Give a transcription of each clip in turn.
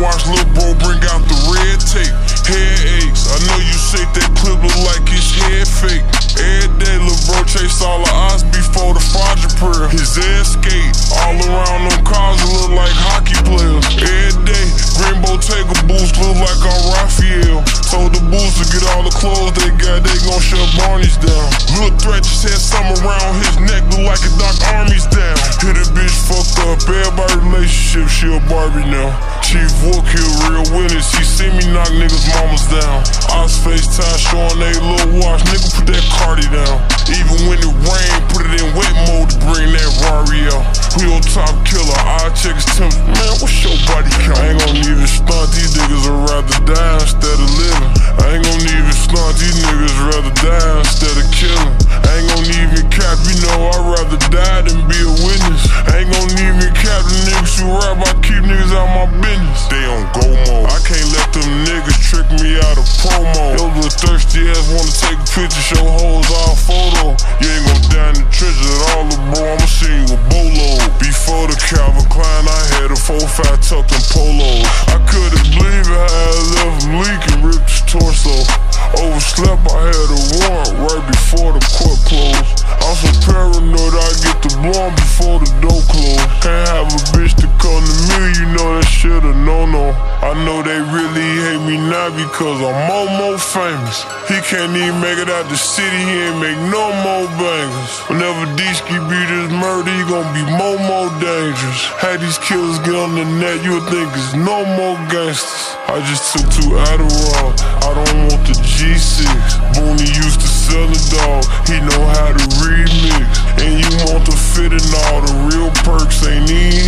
watch lil' bro bring out the red tape. Head aches, I know you say that clip look like his head fake. Every day lil' bro chase all the odds before the Fajr prayer. His ass skate, all around them cars look like hockey players. Every day, Green Bottega boots look like I'm Raphael. Told the boots to get all the clothes they got, they gon' shut Barney's down. Lil' threat just had something around his neck, look like a Doc Army's down. Hit a bitch fucked up, everybody relationship, she a Barbie now. Wook here, real winners, he see me knock niggas' mamas down. Was FaceTime showing they little watch, nigga put that Cardi down. Even when it rain, put it in wet mode to bring that Rari out. We on top killer, I check his temp. Man, what's your body count? I ain't gon' even stunt, these niggas would rather die instead of living. I ain't gon' even stunt, these niggas rather die instead of killing. I ain't gon' even cap, you know I'd rather die They on go mode. I can't let them niggas trick me out of promo. Yo, little thirsty ass wanna take a picture, show hoes all photo. You ain't gon' die in the trenches at all, bro. I'ma send you a bolo. Before the Calvin Klein, I had a 4-5 tucked in polos. I couldn't believe it, how I left him leaking, ripped his torso. Overslept, I had a warrant right before the court closed. I'm so paranoid, I get the blonde before the door closed. Can't have a bitch to come to me, know they really hate me now because I'm Momo famous. He can't even make it out the city, he ain't make no more bangers. Whenever D-Ski beat his murder, he gon' be Momo dangerous. Had these killers get on the net, you would think it's no more gangsters. I just took two Adderall, I don't want the G6. Booney used to sell a dog, he know how to remix. And you want the fit and all the real perks ain't even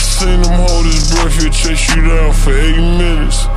seen him hold his breath, he'll chase you down for eight minutes.